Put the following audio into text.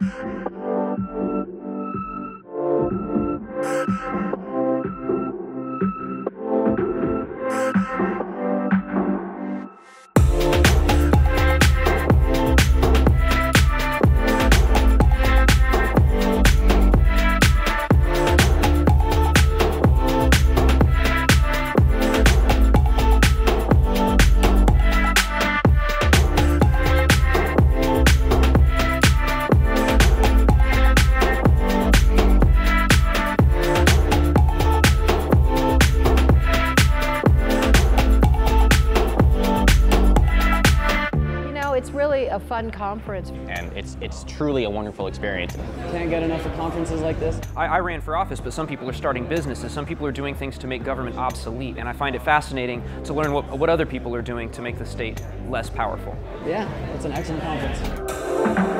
Thank you. A fun conference. And it's, it's truly a wonderful experience. Can't get enough of conferences like this. I, I ran for office, but some people are starting businesses. Some people are doing things to make government obsolete. And I find it fascinating to learn what, what other people are doing to make the state less powerful. Yeah, it's an excellent conference.